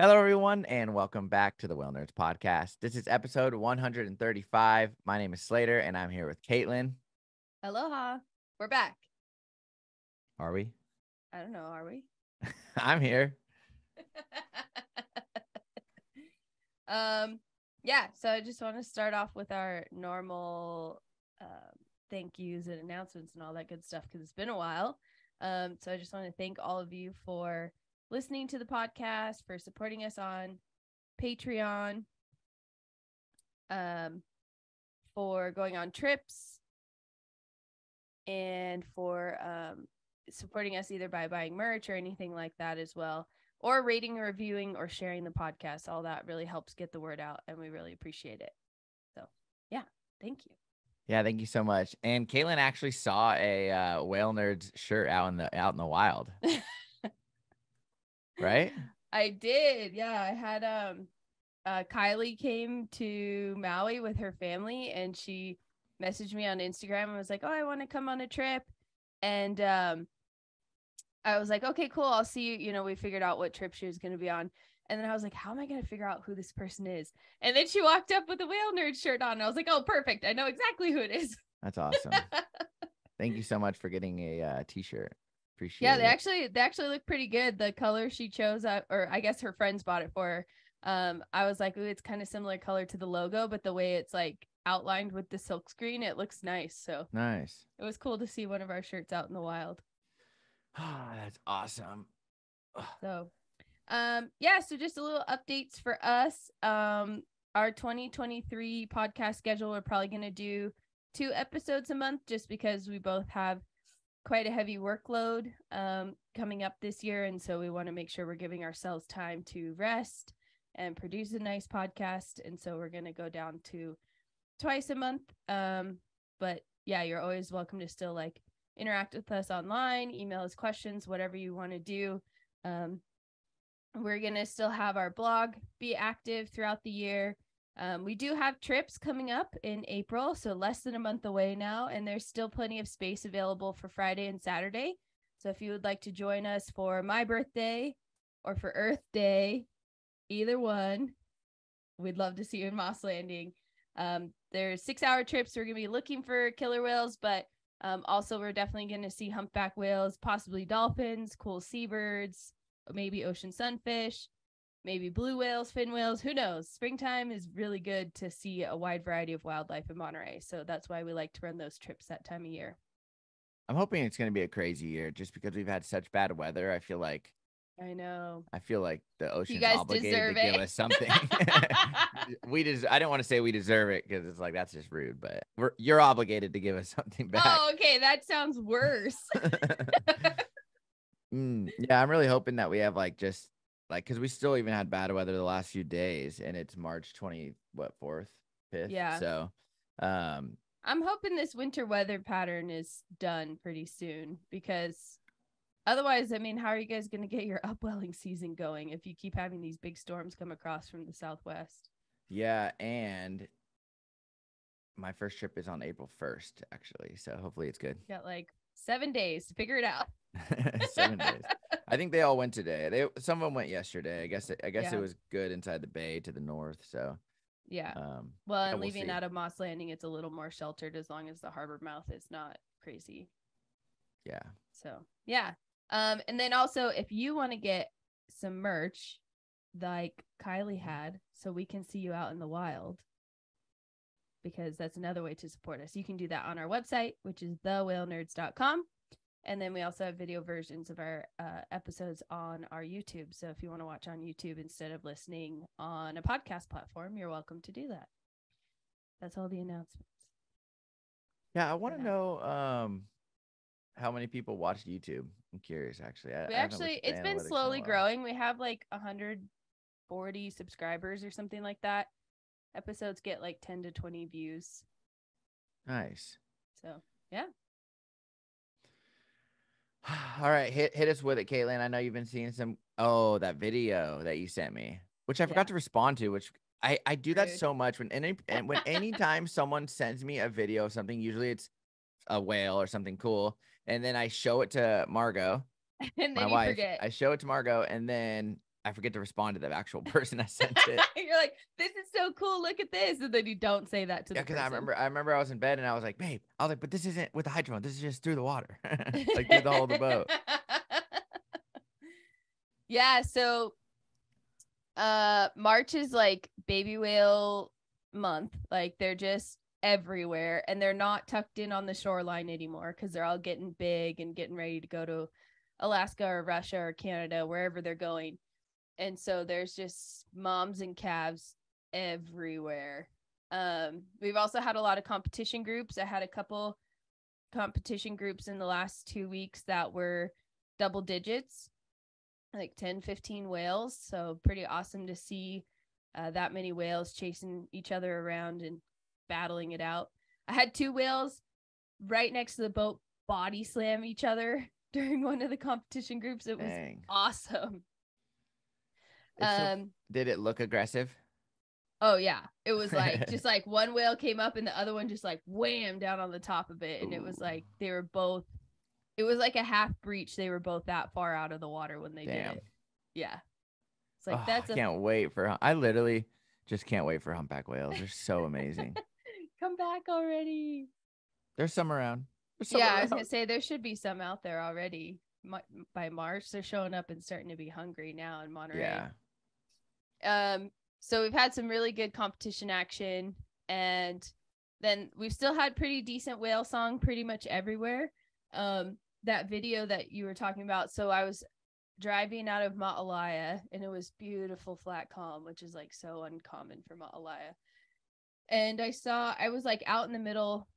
Hello, everyone, and welcome back to the Whale Nerds podcast. This is episode 135. My name is Slater, and I'm here with Caitlin. Aloha. We're back. Are we? I don't know. Are we? I'm here. um, yeah. So I just want to start off with our normal um, thank yous and announcements and all that good stuff because it's been a while. Um, so I just want to thank all of you for listening to the podcast, for supporting us on Patreon, um, for going on trips, and for um, supporting us either by buying merch or anything like that as well, or rating, reviewing, or sharing the podcast. All that really helps get the word out, and we really appreciate it. So, yeah, thank you. Yeah, thank you so much. And Caitlin actually saw a uh, Whale Nerds shirt out in the out in the wild, right? I did. Yeah, I had um uh Kylie came to Maui with her family and she messaged me on Instagram and was like, "Oh, I want to come on a trip." And um I was like, "Okay, cool. I'll see you." You know, we figured out what trip she was going to be on. And then I was like, "How am I going to figure out who this person is?" And then she walked up with a whale nerd shirt on. And I was like, "Oh, perfect. I know exactly who it is." That's awesome. thank you so much for getting a uh, t-shirt. Appreciate yeah, they it. actually they actually look pretty good. The color she chose, uh, or I guess her friends bought it for her. Um, I was like, Ooh, it's kind of similar color to the logo, but the way it's like outlined with the silk screen, it looks nice. So nice. it was cool to see one of our shirts out in the wild. Ah, That's awesome. So, um, yeah, so just a little updates for us. Um, our 2023 podcast schedule, we're probably going to do two episodes a month just because we both have quite a heavy workload um, coming up this year. And so we want to make sure we're giving ourselves time to rest and produce a nice podcast. And so we're going to go down to twice a month. Um, but yeah, you're always welcome to still like interact with us online, email us questions, whatever you want to do. Um, we're going to still have our blog be active throughout the year. Um, we do have trips coming up in April, so less than a month away now, and there's still plenty of space available for Friday and Saturday. So if you would like to join us for my birthday or for Earth Day, either one, we'd love to see you in Moss Landing. Um, there's six hour trips. We're going to be looking for killer whales, but um, also we're definitely going to see humpback whales, possibly dolphins, cool seabirds, maybe ocean sunfish maybe blue whales, fin whales, who knows? Springtime is really good to see a wide variety of wildlife in Monterey. So that's why we like to run those trips that time of year. I'm hoping it's going to be a crazy year just because we've had such bad weather. I feel like I know. I feel like the ocean's guys obligated deserve to give us something. we just I don't want to say we deserve it because it's like that's just rude, but we're you're obligated to give us something back. Oh, okay. That sounds worse. Mm, yeah, I'm really hoping that we have like just like because we still even had bad weather the last few days, and it's March 20 what fourth, fifth. Yeah. So, um, I'm hoping this winter weather pattern is done pretty soon because otherwise, I mean, how are you guys going to get your upwelling season going if you keep having these big storms come across from the southwest? yeah, and my first trip is on April 1st, actually. So hopefully it's good. Got like seven days to figure it out. Seven days. I think they all went today. They some of them went yesterday. I guess it, I guess Yeah. it was good inside the bay to the north. So Yeah. um, Well, yeah, and we'll leaving see. out of Moss Landing, it's a little more sheltered as long as the harbor mouth is not crazy. yeah. So yeah. Um, and then also if you want to get some merch like Kylie had, so we can see you out in the wild, because that's another way to support us. You can do that on our website, which is thewhalenerds.com. And then we also have video versions of our uh, episodes on our YouTube. So if you want to watch on YouTube instead of listening on a podcast platform, you're welcome to do that. That's all the announcements. Yeah, I want to know um how many people watch YouTube. I'm curious actually. I, We I actually, looked at the it's been analytics in a slowly growing. We have like 140 subscribers or something like that. Episodes get like 10 to 20 views. Nice. So yeah. All right, hit hit us with it, Caitlin. I know you've been seeing some oh that video that you sent me, which I forgot Yeah. to respond to, which I, I do that Rude. so much when any and when anytime someone sends me a video of something, usually it's a whale or something cool, and then I show it to Margot, and then my you wife. forget. I show it to Margot, and then I forget to respond to the actual person I sent it. You're like, this is so cool. Look at this. And then you don't say that to Yeah, the because I remember I remember I was in bed and I was like, babe, I was like, but this isn't with the hydrophone. This is just through the water. like through the whole of the boat. yeah, so uh March is like baby whale month. Like they're just everywhere and they're not tucked in on the shoreline anymore because they're all getting big and getting ready to go to Alaska or Russia or Canada, wherever they're going. And so there's just moms and calves everywhere. Um, we've also had a lot of competition groups. I had a couple competition groups in the last two weeks that were double digits, like 10, 15 whales. So pretty awesome to see uh, that many whales chasing each other around and battling it out. I had two whales right next to the boat body slam each other during one of the competition groups. It was Dang. awesome. Um, did it look aggressive? Oh yeah, it was like just like one whale came up and the other one just like wham down on the top of it, and it was like they were both. It was like a half breach. They were both that far out of the water when they Damn. did it. Yeah, it's like Oh, that's I a can't wait for I literally just can't wait for humpback whales. They're so amazing. come back already. There's some around. There's some Yeah, I was gonna say there should be some out there already. By March, they're showing up and starting to be hungry now in Monterey. Yeah. Um so we've had some really good competition action and then we've still had pretty decent whale song pretty much everywhere. Um that video that you were talking about so i was driving out of Maalaea and it was beautiful flat calm which is like so uncommon for Maalaea and i saw i was like out in the middle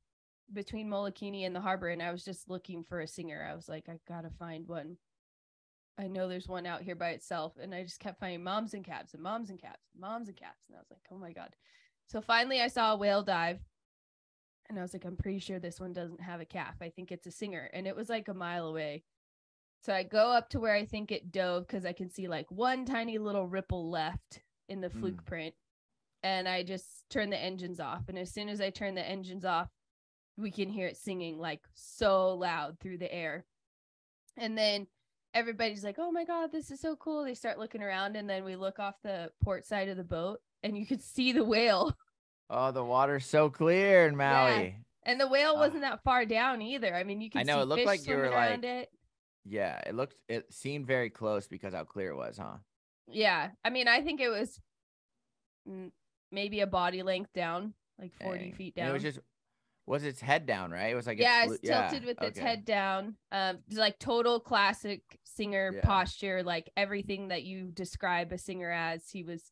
between Molokini and the harbor and i was just looking for a singer. I was like i gotta find one I know there's one out here by itself. And I just kept finding moms and calves and moms and calves, and moms and calves. And I was like, oh my God. So finally I saw a whale dive. And I was like, I'm pretty sure this one doesn't have a calf. I think it's a singer. And it was like a mile away. So I go up to where I think it dove because I can see like one tiny little ripple left in the hmm. fluke print. And I just turn the engines off. And as soon as I turn the engines off, we can hear it singing like so loud through the air. And then everybody's like, "Oh my god, this is so cool." They start looking around and then we look off the port side of the boat and you could see the whale. Oh, the water's so clear in Yeah. Maui. And the whale wasn't that far down either. I mean, you can I know, see it looked like you were, like- it. Yeah. it looked it seemed very close because how clear it was, huh? Yeah. I mean, I think it was maybe a body length down, like 40 Dang. feet And down. it was just was its head down, right? It was like yeah, flew- it's tilted with its okay. head down. Um, it's like total classic singer Yeah. posture, like everything that you describe a singer as. He was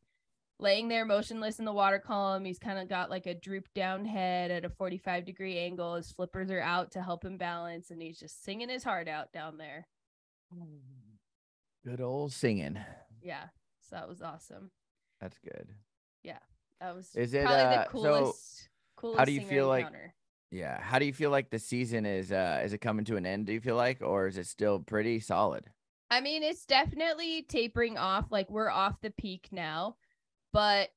laying there motionless in the water column. He's kind of got like a drooped down head at a 45 degree angle. His flippers are out to help him balance, and he's just singing his heart out down there. Good old singing. Yeah, so that was awesome. That's good. Yeah, that was Is it, probably uh, the so coolest. coolest do you singer feel like- encounter. Yeah. How do you feel like the season is uh is it coming to an end, do you feel like? Or is it still pretty solid? I mean, it's definitely tapering off. Like we're off the peak now, but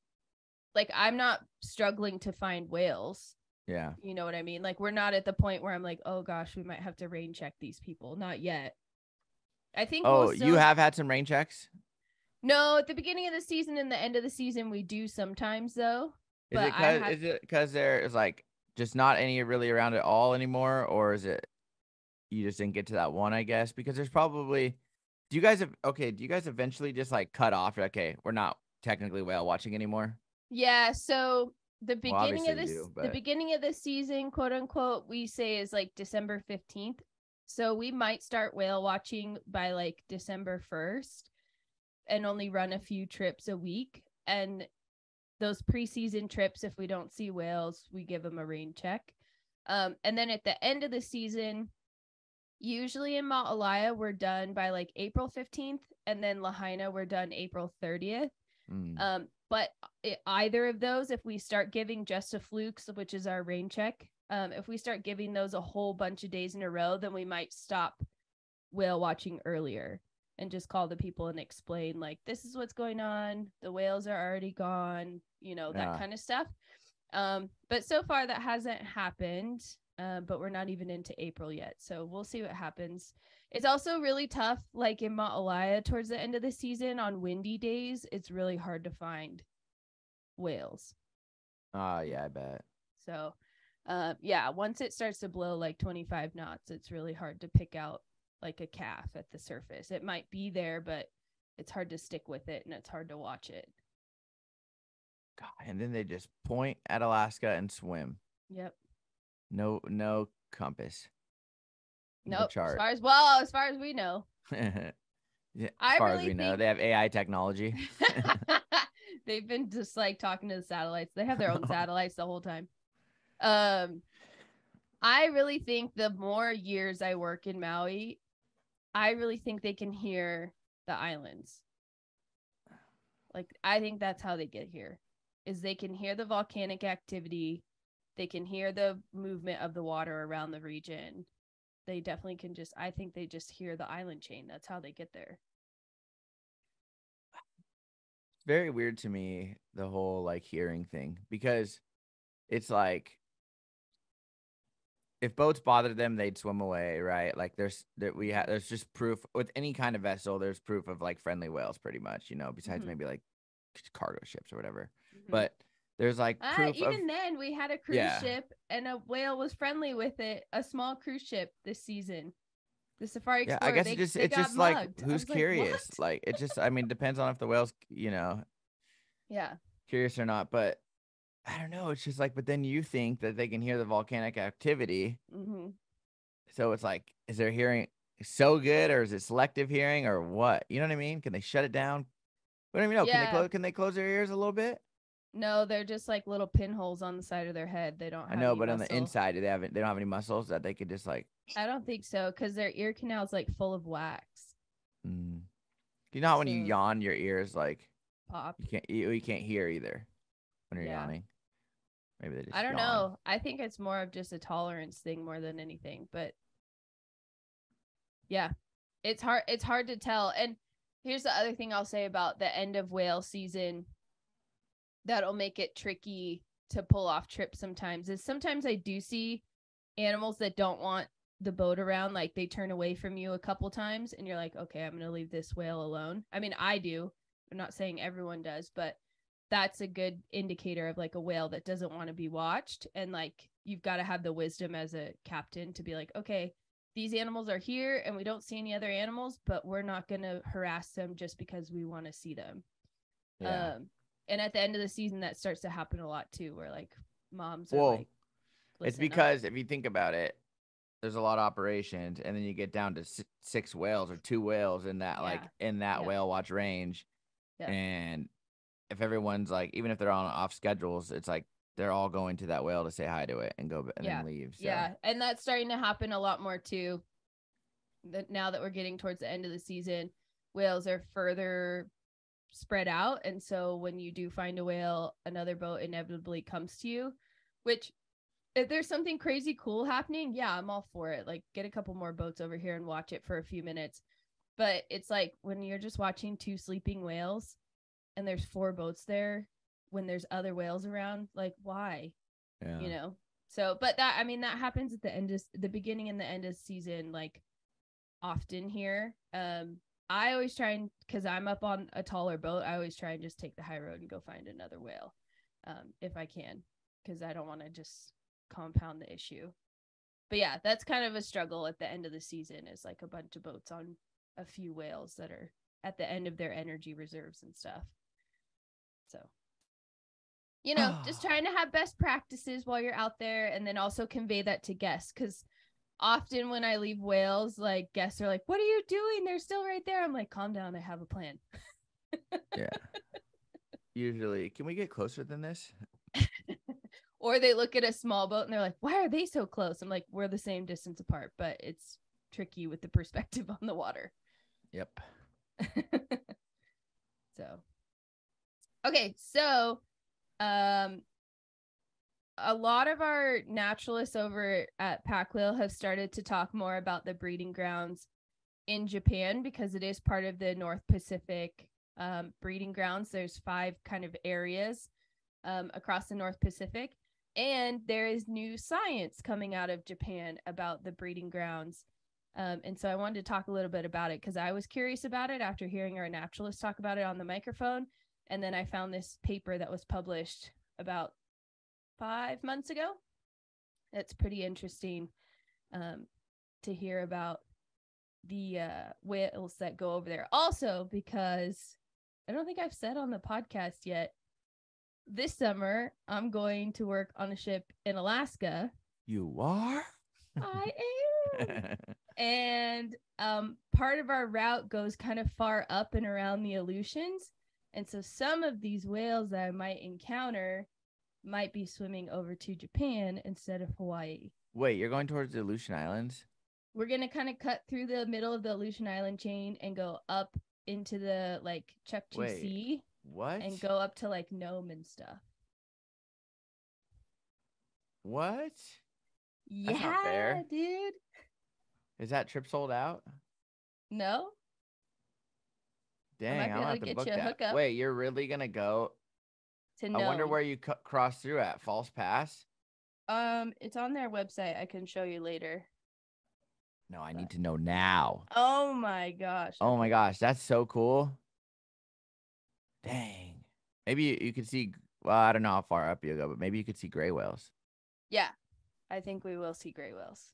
like I'm not struggling to find whales. Yeah. You know what I mean? Like we're not at the point where I'm like, oh gosh, we might have to rain check these people. Not yet. I think. we'll Oh, you have had some rain checks? no at the beginning of the season and the end of the season we do sometimes though. Is But it I cause had- is it because there is like just not any really around at all anymore, or is it you just didn't get to that one? I guess because there's probably. Do you guys have okay? Do you guys eventually just like cut off? Okay, we're not technically whale watching anymore. Yeah, so the Well, beginning of this do, the beginning of the season, quote unquote, we say is like December 15th. So we might start whale watching by like December 1st and only run a few trips a week and those preseason trips if we don't see whales, we give them a rain check. Um and then at the end of the season, usually in Maalaea we're done by like April 15th and then Lahaina we're done April 30th. Mm, Um, but i- either of those, if we start giving just a flukes, which is our rain check, um, if we start giving those a whole bunch of days in a row, then we might stop whale watching earlier and just call the people and explain like this is what's going on. The whales are already gone, you know, that Yeah. kind of stuff. Um, but so far that hasn't happened. Uh, but we're not even into April yet, so we'll see what happens. It's also really tough, like in Maalaea towards the end of the season on windy days. It's really hard to find whales. Oh yeah, I bet. So, uh, yeah, once it starts to blow like 25 knots, it's really hard to pick out like a calf at the surface. It might be there, but it's hard to stick with it and it's hard to watch it. God, and then they just point at Alaska and swim. Yep. No, no compass. no Nope. As chart. far as well, as far as we know. Yeah, I as far as really we know, they have AI technology. They've been just like talking to the satellites. They have their own satellites the whole time. Um I really think the more years I work in Maui, I really think they can hear the islands. Like I think that's how they get here. Is they can hear the volcanic activity, they can hear the movement of the water around the region. They definitely can just I think they just hear the island chain. That's how they get there. very weird to me the whole like hearing thing because it's like if boats bothered them they'd swim away right like there's that we have there's just proof with any kind of vessel there's proof of like friendly whales pretty much you know besides Mhm. maybe like cargo ships or whatever Mhm. but there's like Uh, even of then, we had a cruise Yeah. ship and a whale was friendly with it. A small cruise ship this season. The Safari yeah Explorer. i guess they, it just it's just like mugged. Who's was like, curious like it just i mean depends on if the whale's you know yeah, curious or not but i don't know it's just like but then you think that they can hear the volcanic activity hmm So it's like, is their hearing so good, or is it selective hearing, or what? You know what I mean? Can they shut it down? We don't even know. Can they Yeah. close? Can they close their ears a little bit? no, they're just like little pinholes on the side of their head. They don't. I know, but on the inside, do they have? They don't have any muscles that they could just like. I don't think so because their ear canal is like full of wax. Mm. You know how when you yawn, your ears like Pop. you can't you, you can't hear either when you're Yeah. yawning. Maybe they just. I don't yawn. know. I think it's more of just a tolerance thing more than anything. But yeah, it's hard. It's hard to tell. And here's the other thing I'll say about the end of whale season that'll make it tricky to pull off trips sometimes is sometimes I do see animals that don't want the boat around like they turn away from you a couple times and you're like okay I'm going to leave this whale alone. I mean I do. I'm not saying everyone does, but that's a good indicator of like a whale that doesn't want to be watched and like you've got to have the wisdom as a captain to be like okay these animals are here and we don't see any other animals but we're not going to harass them just because we want to see them Yeah. um and at the end of the season that starts to happen a lot too where like moms are Well, like it's "Listen, I'm- because if you think about it, there's a lot of operations, and then you get down to six whales or two whales in that like in that Yeah. whale watch range, Yeah. and if everyone's like, even if they're on off schedules, it's like they're all going to that whale to say hi to it and go and Yeah. then leave. So. Yeah, and that's starting to happen a lot more too. That now that we're getting towards the end of the season, whales are further spread out, and so when you do find a whale, another boat inevitably comes to you. Which, if there's something crazy cool happening, yeah, I'm all for it. Like, get a couple more boats over here and watch it for a few minutes. But it's like when you're just watching two sleeping whales, and there's four boats there. When there's other whales around, like why? yeah. you know so but that i mean that happens at the end of the beginning and the end of season like often here um i always try and because i'm up on a taller boat i always try and just take the high road and go find another whale um if i can because i don't want to just compound the issue but yeah that's kind of a struggle at the end of the season is like a bunch of boats on a few whales that are at the end of their energy reserves and stuff so you know, just trying to have best practices while you're out there and then also convey that to guests because often when I leave whales, like guests are like, What are you doing? They're still right there. I'm like, calm down, I have a plan. yeah. Usually, can we get closer than this? or they look at a small boat and they're like, Why are they so close? I'm like, We're the same distance apart, but it's tricky with the perspective on the water. Yep. so okay so um a lot of our naturalists over at PacWhale have started to talk more about the breeding grounds in japan because it is part of the north pacific um, breeding grounds there's five kind of areas um, across the north pacific and there is new science coming out of japan about the breeding grounds Um, and so I wanted to talk a little bit about it because I was curious about it after hearing our naturalist talk about it on the microphone. And then I found this paper that was published about five months ago. It's pretty interesting um, to hear about the uh, whales that go over there. Also, because I don't think I've said on the podcast yet, this summer I'm going to work on a ship in Alaska. You are? I am. and um, part of our route goes kind of far up and around the Aleutians. And so some of these whales that I might encounter might be swimming over to Japan instead of Hawaii. Wait, you're going towards the Aleutian Islands? We're gonna kind of cut through the middle of the Aleutian Island chain and go up into the like Chukchi Wait. Sea What? and go up to like Nome and stuff. What? Yeah, dude. Is that trip sold out? No, Dang, able gonna have to get book you a that. hookup. Wait, you're really gonna go? to know. I wonder where you cu- cross through at False Pass. Um, it's on their website. I can show you later. No, I need to know now. Oh my gosh. Oh my gosh, that's so cool. Dang. Maybe you, you could see. Well, I don't know how far up you go, but maybe you could see gray whales. Yeah, I think we will see gray whales.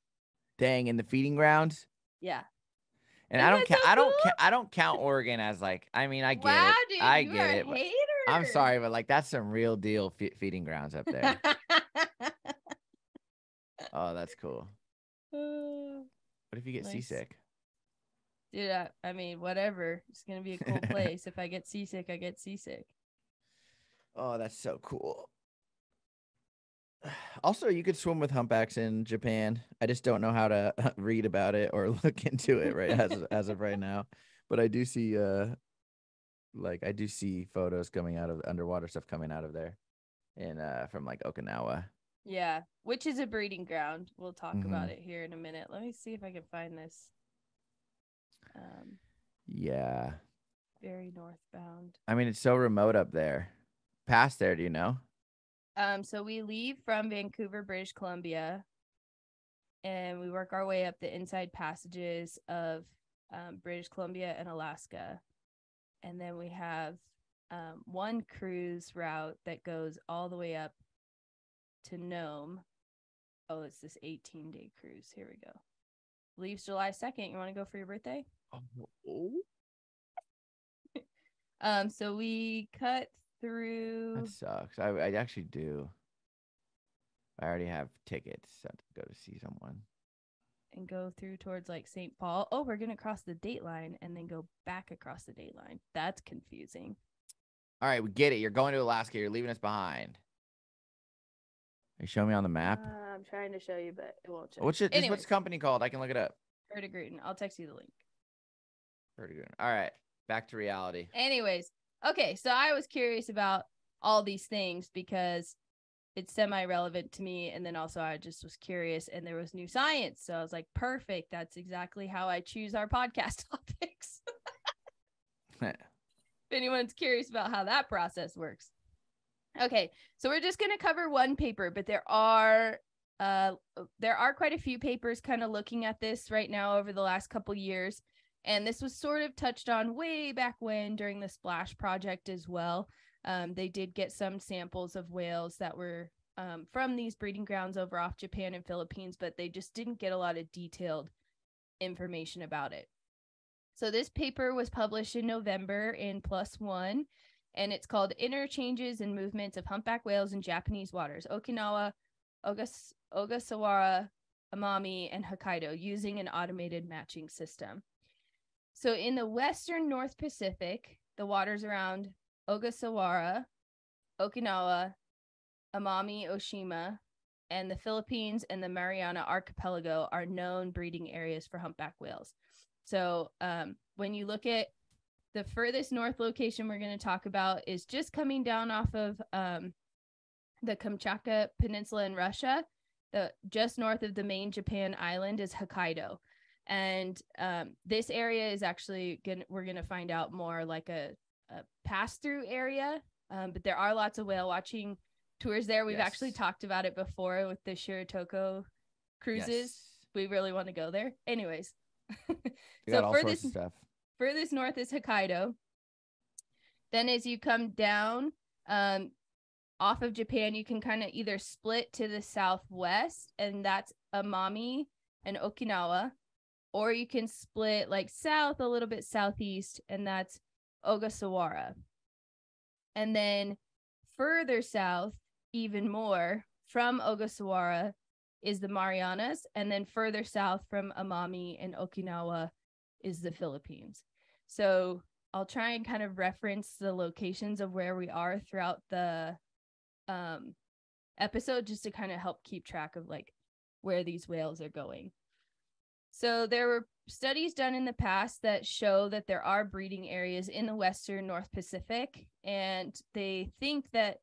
Dang, in the feeding grounds. Yeah. And Isn't I don't count. so I don't. cool? Ca- I don't count Oregon as like. I mean, I get wow, it. dude, I get it. but hater. I'm sorry, but like that's some real deal fe- feeding grounds up there. oh, that's cool. Oh, what if you get Nice. seasick? Dude, I, I mean, whatever. It's gonna be a cool place. if I get seasick, I get seasick. Oh, that's so cool. Also, you could swim with humpbacks in Japan. I just don't know how to read about it or look into it right as of- as of right now. But I do see uh like I do see photos coming out of underwater stuff coming out of there. And uh from like Okinawa. Yeah, which is a breeding ground. We'll talk about Mhm. it here in a minute. Let me see if I can find this. Um, Yeah. very northbound. I mean, it's so remote up there. Past there, do you know? Um, so we leave from Vancouver, British Columbia, and we work our way up the inside passages of um, British Columbia and Alaska, and then we have um, one cruise route that goes all the way up to Nome. Oh, it's this 18 day cruise. Here we go. Leaves July 2nd. You want to go for your birthday? Oh, Um, so we cut through. that sucks. I I actually do. I already have tickets to go to see someone. and go through towards like St. Paul. Oh, we're gonna cross the date line and then go back across the date line. That's confusing. All right, we get it. You're going to Alaska. You're leaving us behind. You show me on the map. Uh, I'm trying to show you, but it won't show. what's it? Anyways, What's the company called? I can look it up. Hurtigruten. I'll text you the link. Pretty good. All right, back to reality. Anyways, okay. So I was curious about all these things because it's semi-relevant to me, and then also I just was curious, and there was new science, so I was like, perfect. That's exactly how I choose our podcast topics. if anyone's curious about how that process works. Okay, so we're just going to cover one paper, but there are uh there are quite a few papers kind of looking at this right now over the last couple years. And this was sort of touched on way back when during the Splash project as well. Um, they did get some samples of whales that were um, from these breeding grounds over off Japan and Philippines, but they just didn't get a lot of detailed information about it. So this paper was published in November in PLOS ONE, and it's called Interchanges and Movements of Humpback Whales in Japanese Waters, Okinawa, Ogas- Ogasawara, Amami, and Hokkaido, using an automated matching system. So in the western North Pacific, the waters around Ogasawara, Okinawa, Amami, Oshima, and the Philippines and the Mariana Archipelago are known breeding areas for humpback whales. So um, when you look at the furthest north location we're going to talk about is just coming down off of um, the Kamchatka Peninsula in Russia. The just north of the main Japan island is Hokkaido, and um, this area is actually gonna we're gonna find out more like a, a pass through area. Um, but there are lots of whale watching tours there. We've actually talked about it before with the Shiretoko cruises Yes. we really want to go there. Anyways, So got all for this- stuff. furthest north is Hokkaido. Then as you come down um off of Japan, you can kind of either split to the southwest and that's Amami and Okinawa, or you can split like south a little bit southeast and that's Ogasawara. And then further south even more from Ogasawara is the Marianas and then further south from Amami and Okinawa is the Philippines. So I'll try and kind of reference the locations of where we are throughout the um episode just to kind of help keep track of like where these whales are going. So there were studies done in the past that show that there are breeding areas in the western North Pacific and they think that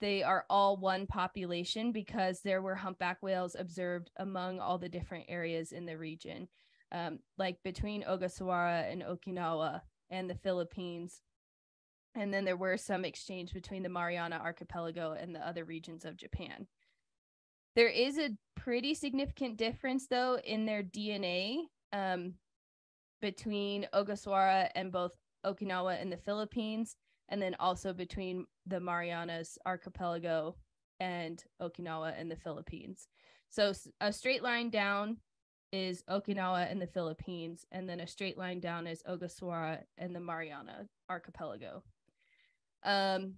they are all one population because there were humpback whales observed among all the different areas in the region um, like between Ogasawara and Okinawa and the Philippines. And then there were some exchange between the Mariana Archipelago and the other regions of Japan. There is a pretty significant difference, though, in their DNA um, between Ogasawara and both Okinawa and the Philippines, and then also between the Marianas Archipelago and Okinawa and the Philippines. So a straight line down is Okinawa and the Philippines, and then a straight line down is Ogasawara and the Mariana Archipelago. Um,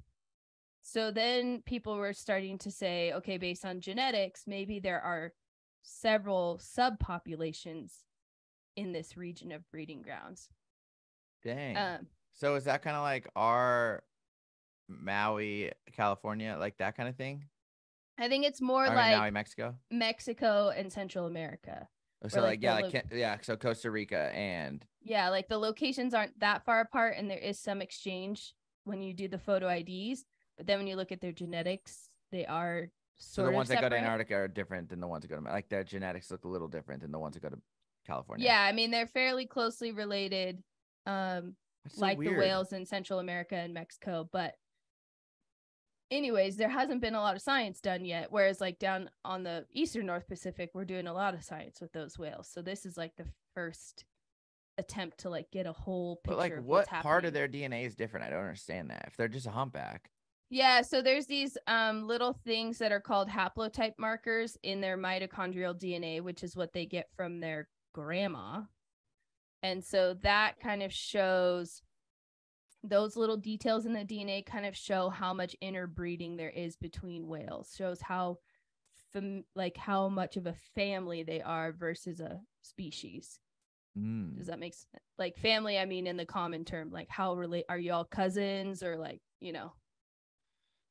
so then people were starting to say, okay, based on genetics, maybe there are several subpopulations in this region of breeding grounds. Dang. Um, so is that kind of like our Maui, California, like that kind of thing? I think it's more mean, like Maui, Mexico. Mexico and Central America. Oh, So like like, yeah, like Ca- yeah, so Costa Rica and Yeah, like the locations aren't that far apart, and there is some exchange when you do the photo IDs. But then when you look at their genetics, they are sort of. so the ones that go to. Antarctica are different than the ones that go to like their genetics look a little different than the ones that go to California. Yeah, I mean they're fairly closely related, um, so like the whales in Central America and Mexico. But, anyways, there hasn't been a lot of science done yet. Whereas, like down on the eastern North Pacific, we're doing a lot of science with those whales. So this is like the first attempt to like get a whole picture. But like, what part of their DNA is different? I don't understand that. If they're just a humpback, Yeah, so there's these um little things that are called haplotype markers in their mitochondrial DNA, which is what they get from their grandma. And so that kind of shows those little details in the DNA kind of show how much interbreeding there is between whales. Shows how fam- like how much of a family they are versus a species. Mm. Does that make sense? Like family, I mean in the common term, like how relate are you all cousins or like, you know,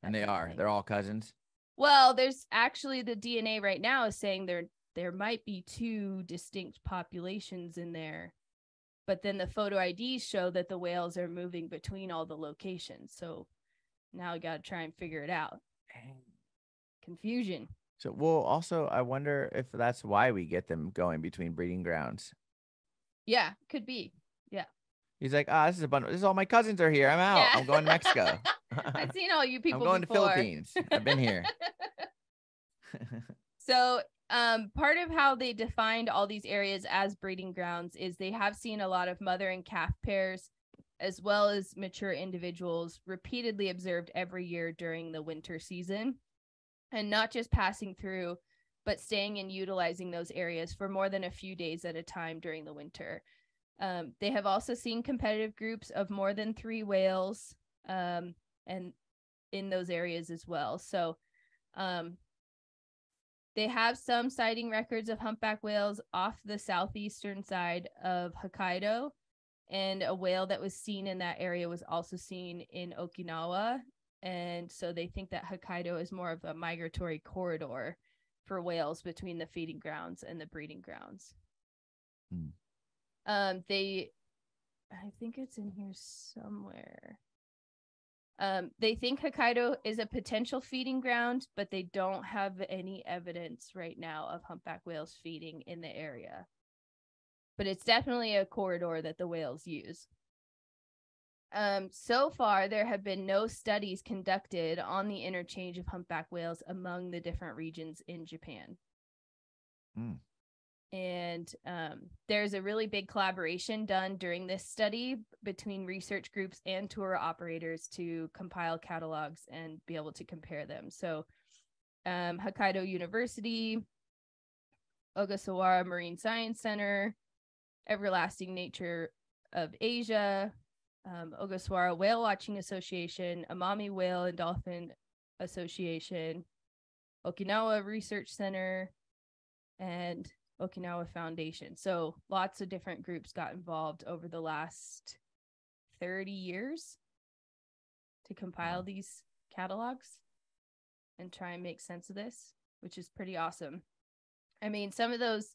and they are. They're all cousins. Well, there's actually the DNA right now is saying there there might be two distinct populations in there. But then the photo IDs show that the whales are moving between all the locations. So now we got to try and figure it out. Confusion. So, well, also, I wonder if that's why we get them going between breeding grounds. Yeah, could be. Yeah. He's like, ah, this is a bunch. This is all my cousins are here. I'm out. Yeah. I'm going to Mexico. I've seen all you people I'm going before. to Philippines. I've been here. So, um, part of how they defined all these areas as breeding grounds is they have seen a lot of mother and calf pairs, as well as mature individuals, repeatedly observed every year during the winter season, and not just passing through, but staying and utilizing those areas for more than a few days at a time during the winter. Um, they have also seen competitive groups of more than three whales, um, and in those areas as well. So, um, they have some sighting records of humpback whales off the southeastern side of Hokkaido, and a whale that was seen in that area was also seen in Okinawa. And so they think that Hokkaido is more of a migratory corridor for whales between the feeding grounds and the breeding grounds. Hmm. Um, they, I think it's in here somewhere. Um, they think Hokkaido is a potential feeding ground, but they don't have any evidence right now of humpback whales feeding in the area. But it's definitely a corridor that the whales use. Um, so far, there have been no studies conducted on the interchange of humpback whales among the different regions in Japan. Hmm. And um, there's a really big collaboration done during this study between research groups and tour operators to compile catalogs and be able to compare them. So, um, Hokkaido University, Ogasawara Marine Science Center, Everlasting Nature of Asia, um, Ogasawara Whale Watching Association, Amami Whale and Dolphin Association, Okinawa Research Center, and Okinawa Foundation. So lots of different groups got involved over the last 30 years to compile these catalogs and try and make sense of this, which is pretty awesome. I mean, some of those,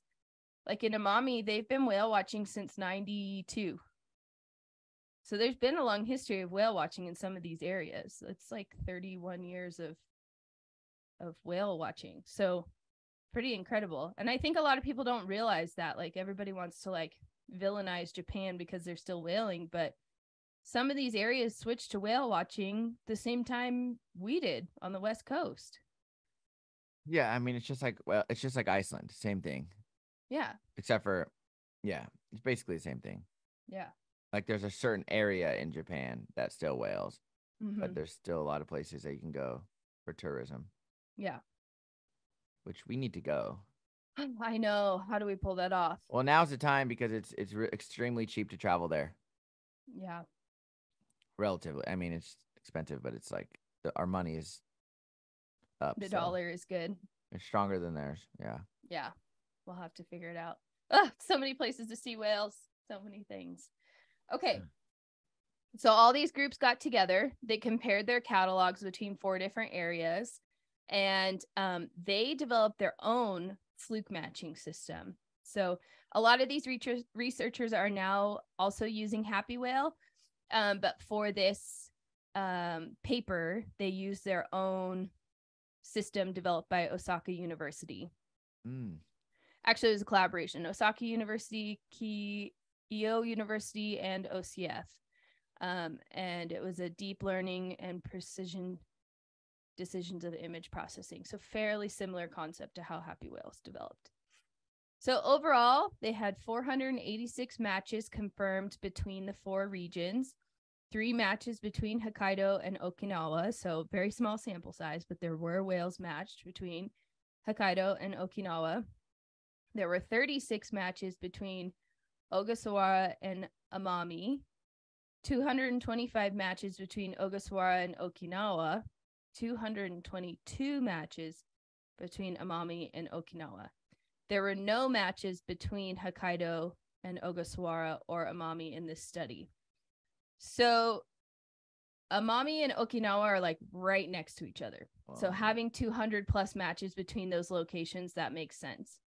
like in Amami, they've been whale watching since 92. So there's been a long history of whale watching in some of these areas. It's like 31 years of of whale watching. So pretty incredible. And I think a lot of people don't realize that. Like everybody wants to like villainize Japan because they're still whaling, but some of these areas switched to whale watching the same time we did on the west coast. Yeah, I mean it's just like well, it's just like Iceland, same thing. Yeah. Except for yeah, it's basically the same thing. Yeah. Like there's a certain area in Japan that still whales, Mhm. but there's still a lot of places that you can go for tourism, Yeah. Which we need to go. I know. How do we pull that off? Well, now's the time because it's it's re- extremely cheap to travel there. Yeah. Relatively, I mean it's expensive, but it's like the, our money is up. The so dollar is good. it's stronger than theirs. Yeah. Yeah. We'll have to figure it out. Ugh, so many places to see whales. So many things. Okay. Hmm. So all these groups got together. They compared their catalogs between four different areas, and um, they developed their own fluke matching system. So a lot of these researchers are now also using Happy Whale, um, but for this um, paper, they use their own system developed by Osaka University Mm. actually it was a collaboration osaka university keio university and ocf um, and it was a deep learning and precision decisions of image processing. So fairly similar concept to how happy whales developed. So overall they had 486 matches confirmed between the four regions three matches between hokkaido and okinawa. So very small sample size but there were whales matched between Hokkaido and Okinawa. There were 36 matches between Ogasawara and Amami, 225 matches between Ogasawara and Okinawa, 222 matches between Amami and Okinawa. There were no matches between Hokkaido and Ogasawara or Amami in this study. So Amami and Okinawa are like right next to each other. So having 200 plus matches between those locations that makes sense.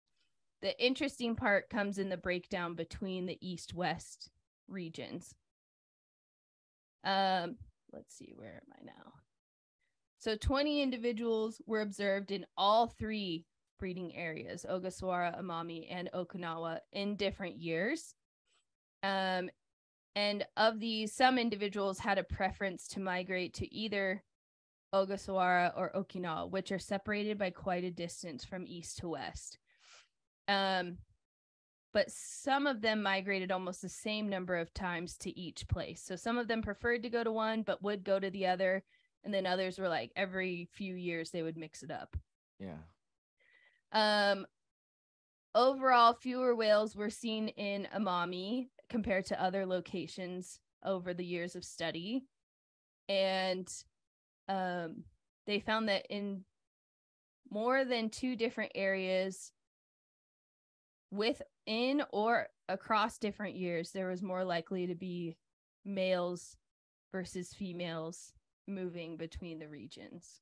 The interesting part comes in the breakdown between the east west regions. Um let's see where am I now? So 20 individuals were observed in all three breeding areas, Ogasawara, Amami, and Okinawa in different years. Um and of these some individuals had a preference to migrate to either Ogasawara or Okinawa, which are separated by quite a distance from east to west. Um, but some of them migrated almost the same number of times to each place. So some of them preferred to go to one, but would go to the other. And then others were like every few years they would mix it up. Yeah. Um, overall, fewer whales were seen in Amami compared to other locations over the years of study. And um, they found that in more than two different areas within or across different years, there was more likely to be males versus females moving between the regions.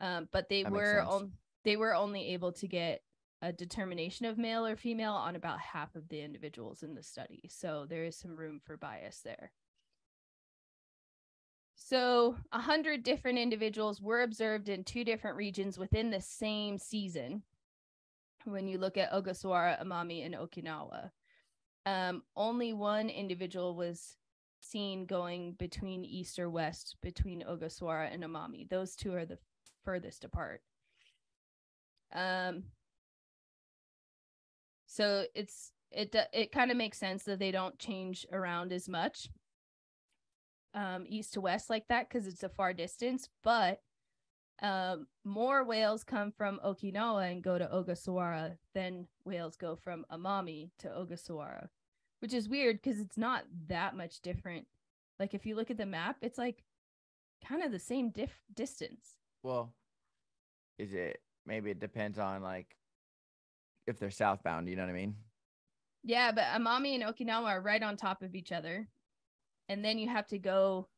Um, but they That were on, they were only able to get a determination of male or female on about half of the individuals in the study. So there is some room for bias there. So, a hundred different individuals were observed in two different regions within the same season. When you look at Ogasawara, Amami, and Okinawa, um, only one individual was seen going between east or west between Ogasawara and Amami. Those two are the furthest apart. Um, So it's it do- it kind of makes sense that they don't change around as much um east to west like that because it's a far distance, but um more whales come from Okinawa and go to Ogasawara than whales go from Amami to Ogasawara, which is weird because it's not that much different. Like if you look at the map, it's like kind of the same diff distance. Well, is it maybe it depends on like if they're southbound, you know what I mean? Yeah, but uh, Amami and Okinawa are right on top of each other. And then you have to go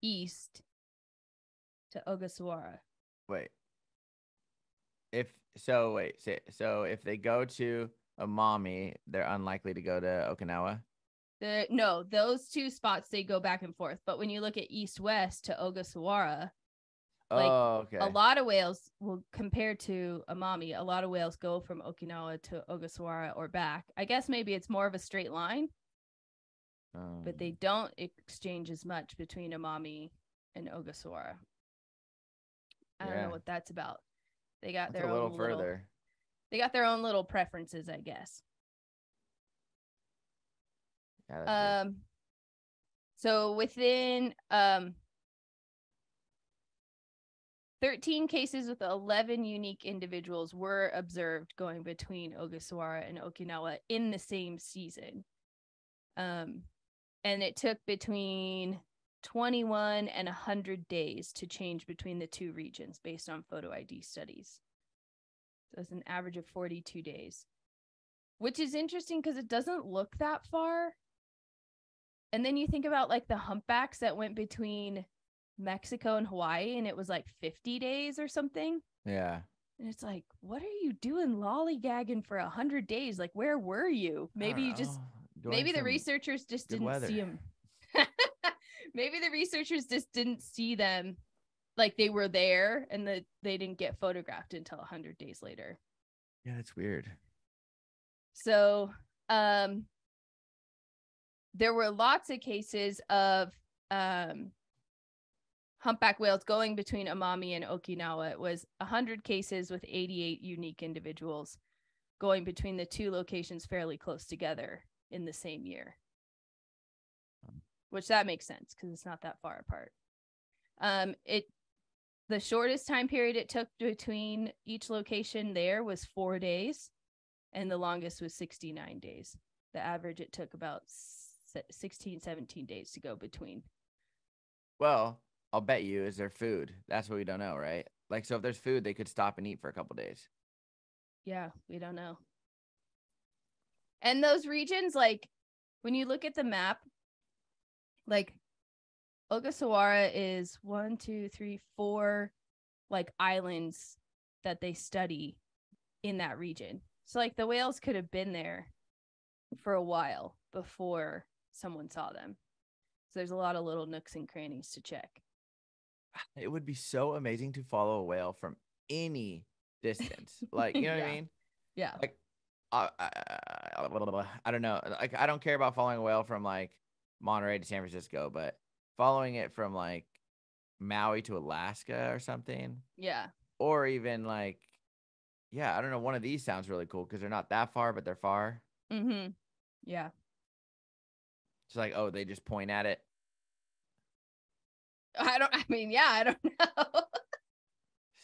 east to Ogasawara. Wait. If so, wait. So, so if they go to Amami, they're unlikely to go to Okinawa. The no, those two spots they go back and forth. But when you look at east west to Ogasawara, Like, oh, okay. a lot of whales will compare to Amami. A lot of whales go from Okinawa to Ogasawara or back. I guess maybe it's more of a straight line, but Um, they don't exchange as much between Amami and Ogasawara. I don't know what that's about. They got that's their a little own further. They got their own little preferences, I guess. Yeah. Um so within um 13 cases with 11 unique individuals were observed going between Ogasawara and Okinawa in the same season. Um and it took between 21 and 100 days to change between the two regions based on photo ID studies. It's an average of 42 days, which is interesting because it doesn't look that far. And then you think about like the humpbacks that went between Mexico and Hawaii, and it was like 50 days or something. yeah. And it's like, what are you doing lollygagging for a hundred days? Like, where were you? Maybe you just. Maybe the researchers just didn't weather. see them. maybe the researchers just didn't see them like they were there and that they didn't get photographed until 100 days later. Yeah, that's weird. So, um there were lots of cases of um humpback whales going between Amami and Okinawa. It was 100 cases with 88 unique individuals going between the two locations fairly close together in the same year. Which that makes sense because it's not that far apart. Um it the shortest time period it took between each location there was 4 days and the longest was 69 days. The average it took about s- 16 17 days to go between. Well, I'll bet you is there food. That's what we don't know, right? Like, so if there's food, they could stop and eat for a couple days. Yeah, we don't know. And those regions, like when you look at the map, like Ogasawara is one, two, three, four like islands that they study in that region. So like the whales could have been there for a while before someone saw them. So there's a lot of little nooks and crannies to check. It would be so amazing to follow a whale from any distance. Like, you know what I mean? Yeah. Like, I, I, I, I don't know. Like, I don't care about following a whale from like Monterey to San Francisco, but following it from like Maui to Alaska or something, Yeah. or even like, yeah, I don't know. One of these sounds really cool because they're not that far, but they're far. Mm-hmm. Yeah. It's like, oh, they just point at it. I don't I mean, yeah, I don't know.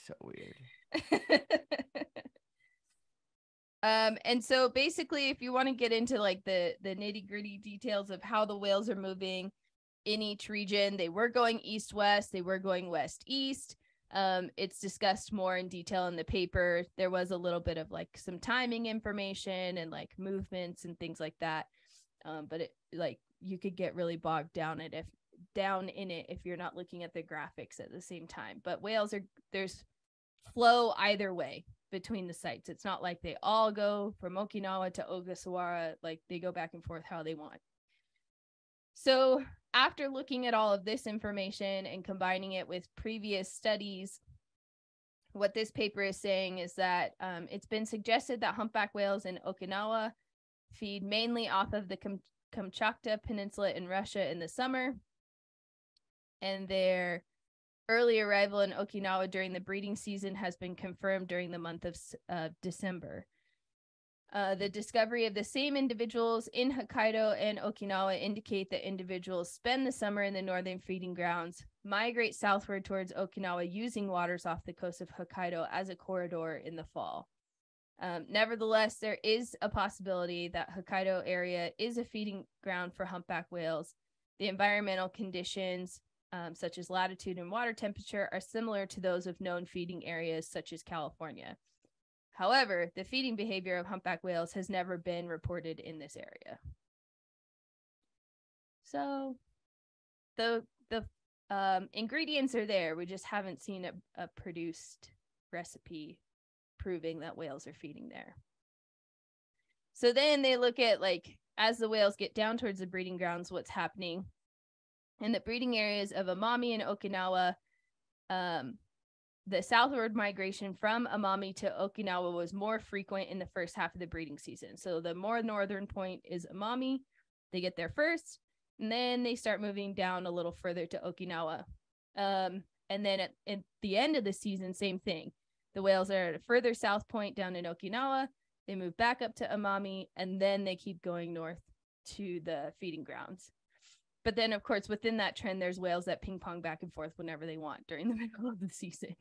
So weird. um and so basically if you want to get into like the the nitty-gritty details of how the whales are moving in each region. They were going east west they were going west east um it's discussed more in detail in the paper. There was a little bit of like some timing information and like movements and things like that. Um but it like you could get really bogged down it if down in it if you're not looking at the graphics at the same time. But whales are there's flow either way between the sites. It's not like they all go from Okinawa to Ogasawara, like they go back and forth how they want. So, after looking at all of this information and combining it with previous studies, what this paper is saying is that um, it's been suggested that humpback whales in Okinawa feed mainly off of the Kam- Kamchatka Peninsula in Russia in the summer, and their early arrival in Okinawa during the breeding season has been confirmed during the month of uh, December. Uh, the discovery of the same individuals in Hokkaido and Okinawa indicate that individuals spend the summer in the northern feeding grounds, migrate southward towards Okinawa using waters off the coast of Hokkaido as a corridor in the fall. Um, nevertheless, there is a possibility that Hokkaido area is a feeding ground for humpback whales. The environmental conditions, um, such as latitude and water temperature, are similar to those of known feeding areas such as California. However, the feeding behavior of humpback whales has never been reported in this area. So the the um, ingredients are there. We just haven't seen a, a produced recipe proving that whales are feeding there. So then they look at like as the whales get down towards the breeding grounds, what's happening. In the breeding areas of Amami and Okinawa, um, the southward migration from Amami to Okinawa was more frequent in the first half of the breeding season. So the more northern point is Amami. They get there first, and then they start moving down a little further to Okinawa. Um, and then at, at the end of the season, same thing. The whales are at a further south point down in Okinawa. They move back up to Amami, and then they keep going north to the feeding grounds. But then, of course, within that trend, there's whales that ping pong back and forth whenever they want during the middle of the season.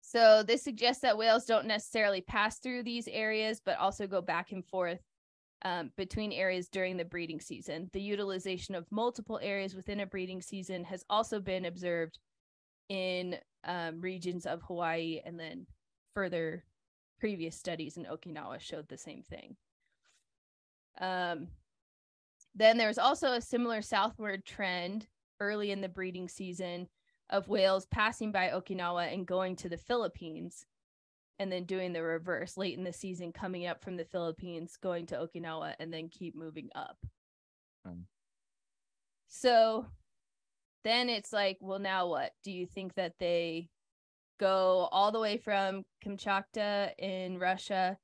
so, this suggests that whales don't necessarily pass through these areas, but also go back and forth um, between areas during the breeding season. The utilization of multiple areas within a breeding season has also been observed in um, regions of Hawaii, and then further previous studies in Okinawa showed the same thing. Um, then there's also a similar southward trend early in the breeding season of whales passing by Okinawa and going to the Philippines and then doing the reverse late in the season coming up from the Philippines going to Okinawa and then keep moving up. Um. So then it's like, well now what? Do you think that they go all the way from Kamchatka in Russia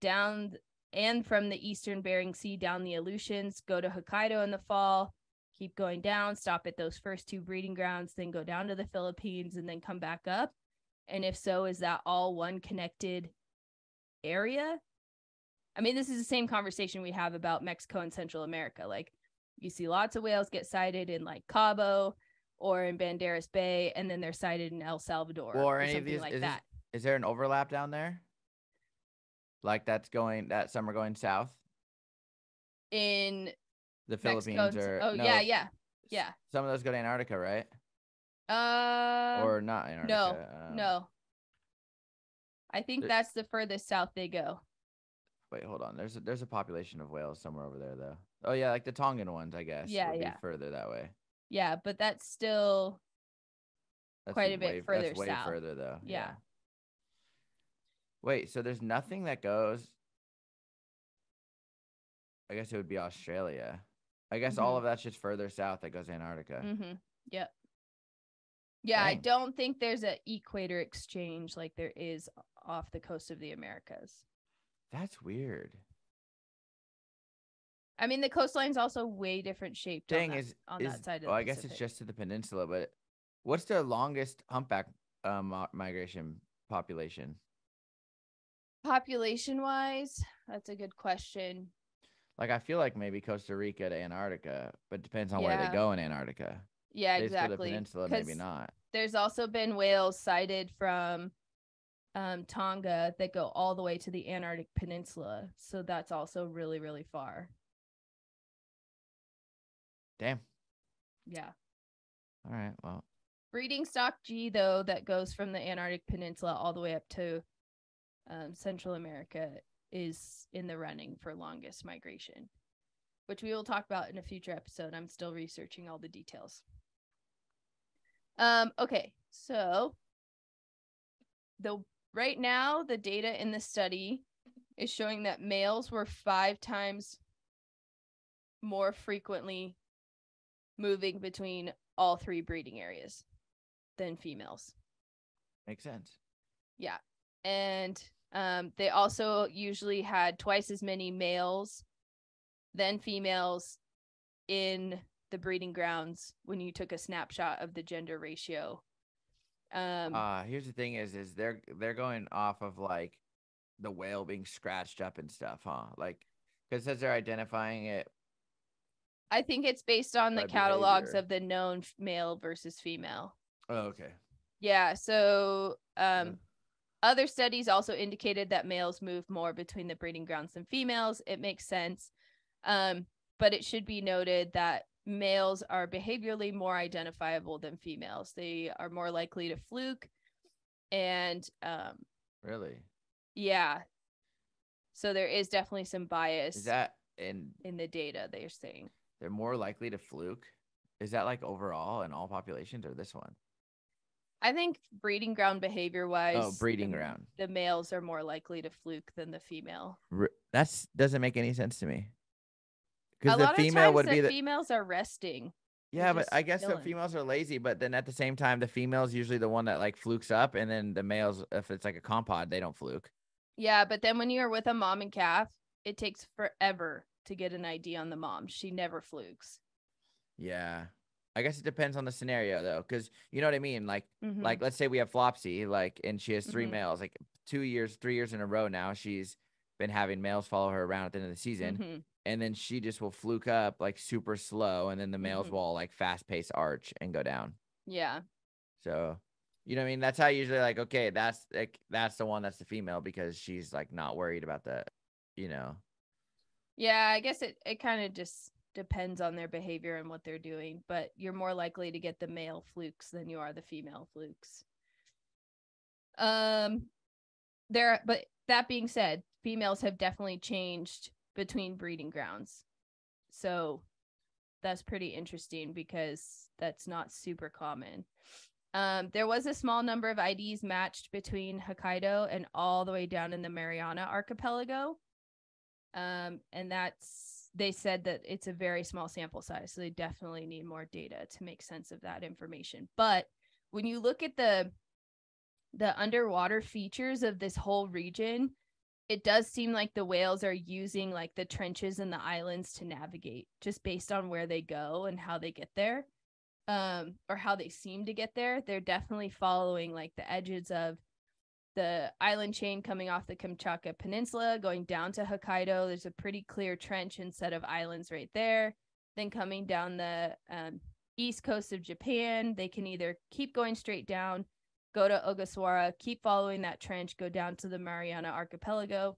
down and from the eastern Bering Sea down the Aleutians, go to Hokkaido in the fall, keep going down, stop at those first two breeding grounds, then go down to the Philippines and then come back up? And if so, is that all one connected area? I mean, this is the same conversation we have about Mexico and Central America. Like, you see lots of whales get sighted in like Cabo or in Banderas Bay, and then they're sighted in El Salvador Well, or any of something these like is, this- that. is there an overlap down there? Like that's going that some are going south. In The Philippines and- or oh no, yeah, yeah, yeah. Some of those go to Antarctica, right? Uh, or not Antarctica. um, no. No. I think that's the furthest south they go. Wait, hold on. There's a, there's a population of whales somewhere over there though. Oh yeah, like the Tongan ones, I guess. Yeah, yeah. further that way. Yeah, but that's still That's Quite a bit way, further That's way south. further though. Yeah. Wait, so there's nothing that goes. I guess it would be Australia. I guess all Mhm. of that's just further south that goes to Antarctica. mm-hmm. Yep. Yeah, I don't think there's an equator exchange like there is off the coast of the Americas. That's weird. I mean, the coastline's also way different shaped Thing on, that, is, on is that side of well, I guess it's just to the peninsula, but what's the longest humpback um, migration population? Population wise. That's a good question. Like I feel like maybe Costa Rica to Antarctica, but depends on where they go in Antarctica. Yeah, They just the exactly. peninsula, maybe not. There's also been whales sighted from um, Tonga that go all the way to the Antarctic Peninsula. So that's also really, really far. Damn. Yeah. All right. Well, Breeding stock G, though, that goes from the Antarctic Peninsula all the way up to um, Central America is in the running for longest migration, which we will talk about in a future episode. I'm still researching all the details. Um, okay, so the right now the data in the study is showing that males were five times more frequently moving between all three breeding areas than females. makes sense. Yeah. And um, they also usually had twice as many males than females in the breeding grounds when you took a snapshot of the gender ratio. Um, Uh here's the thing is is they're they're going off of like the whale being scratched up and stuff, huh? Like, because says they're identifying it. I think it's based on the catalogs behavior. of the known male versus female. Oh, okay. Yeah. So, um, other studies also indicated that males move more between the breeding grounds than females. It makes sense. Um, but it should be noted that males are behaviorally more identifiable than females. They are more likely to fluke. And um, Really? yeah. So there is definitely some bias Is that and in the data they're saying. they're more likely to fluke? Is that like overall in all populations or this one? I think breeding ground behavior oh, wise. Oh, breeding ground. The males are more likely to fluke than the female. That's doesn't make any sense to me. Because the lot female of times would the be the females are resting. yeah, but I guess the females are lazy, but then at the same time, the female's usually the one that like flukes up, and then the males, if it's like a compod, they don't fluke. Yeah, but then when you're with a mom and calf, it takes forever to get an ID on the mom. She never flukes. Yeah, I guess it depends on the scenario though, because you know what I mean. Like, Mhm. like let's say we have Flopsy, like, and she has 3 Mhm. males, like two years, three years in a row now. She's been having males follow her around at the end of the season, Mhm. and then she just will fluke up like super slow, and then the males Mhm. will all, like fast pace arch and go down. Yeah. So, you know what I mean? That's how I usually like, okay, that's like that's the one that's the female because she's like not worried about the, you know. Yeah, I guess it, it kind of just depends on their behavior and what they're doing, but you're more likely to get the male flukes than you are the female flukes. Um there but that being said, females have definitely changed between breeding grounds. So that's pretty interesting because that's not super common. Um, there was a small number of IDs matched between Hokkaido and all the way down in the Mariana Archipelago um and that's they said that it's a very small sample size so they definitely need more data to make sense of that information. But when you look at the the underwater features of this whole region it does seem like the whales are using like the trenches and the islands to navigate just based on where they go and how they get there um or how they seem to get there. They're definitely following like the edges of the island chain coming off the Kamchatka Peninsula, going down to Hokkaido. There's a pretty clear trench and set of islands right there. Then coming down the um, east coast of Japan, they can either keep going straight down, go to Ogasawara, keep following that trench, go down to the Mariana Archipelago,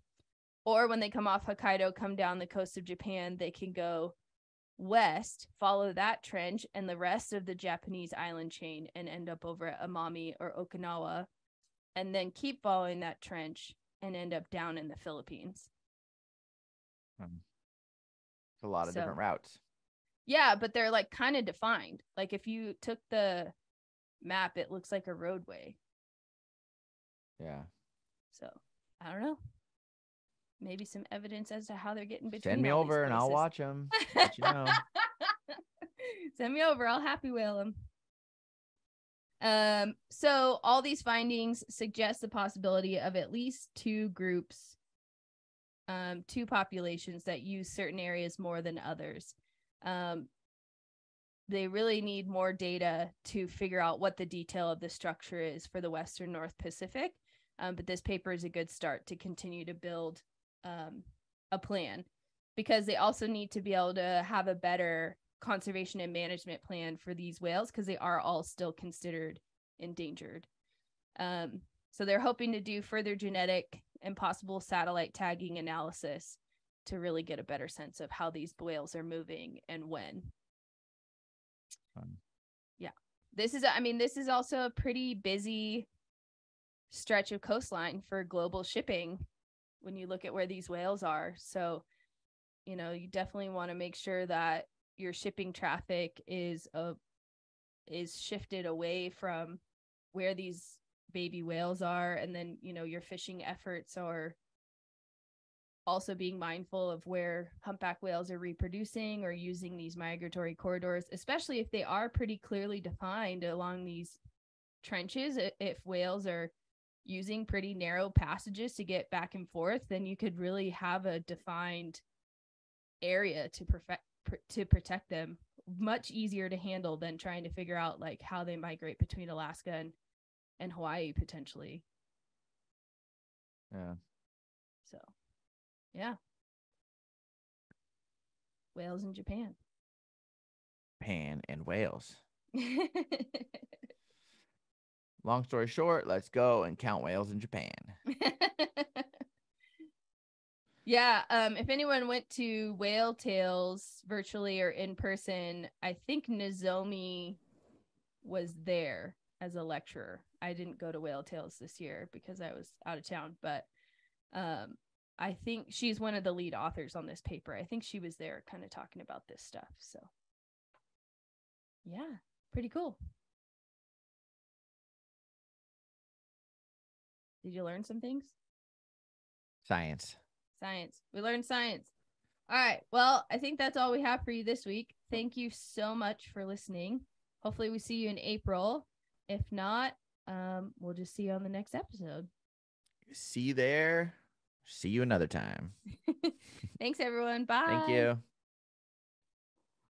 or when they come off Hokkaido, come down the coast of Japan, they can go west, follow that trench and the rest of the Japanese island chain and end up over at Amami or Okinawa and then keep following that trench and end up down in the Philippines. Hmm. It's a lot of So- different routes. Yeah, but they're like kind of defined. Like if you took the map, it looks like a roadway. Yeah. So I don't know. Maybe some evidence as to how they're getting between. Send me over and I'll watch them. you know. Send me over. I'll happy whale them. Um, so all these findings suggest the possibility of at least two groups, um, two populations that use certain areas more than others. Um, they really need more data to figure out what the detail of the structure is for the Western North Pacific. Um, but this paper is a good start to continue to build um, a plan because they also need to be able to have a better conservation and management plan for these whales because they are all still considered endangered. Um, so they're hoping to do further genetic and possible satellite tagging analysis to really get a better sense of how these whales are moving and when. Fun. Yeah. This is I mean this is also a pretty busy stretch of coastline for global shipping when you look at where these whales are. So, you know, you definitely want to make sure that your shipping traffic is a is shifted away from where these baby whales are and then, you know, your fishing efforts are also being mindful of where humpback whales are reproducing or using these migratory corridors, especially if they are pretty clearly defined along these trenches. If whales are using pretty narrow passages to get back and forth, then you could really have a defined area to perfect pr- to protect them. Much easier to handle than trying to figure out like how they migrate between Alaska and and Hawaii potentially. Yeah. So, yeah. Whales in Japan. Pan and whales. Long story short, let's go and count whales in Japan. yeah. Um, if anyone went to Whale Tales virtually or in person, I think Nozomi was there as a lecturer. I didn't go to Whale Tales this year because I was out of town, but um, I think she's one of the lead authors on this paper. I think she was there kind of talking about this stuff. So, yeah, pretty cool. Did you learn some things? Science. Science. We learned science. All right. Well, I think that's all we have for you this week. Thank you so much for listening. Hopefully, we see you in April. If not, um, we'll just see you on the next episode. See you there. See you another time. Thanks, everyone. Bye. Thank you.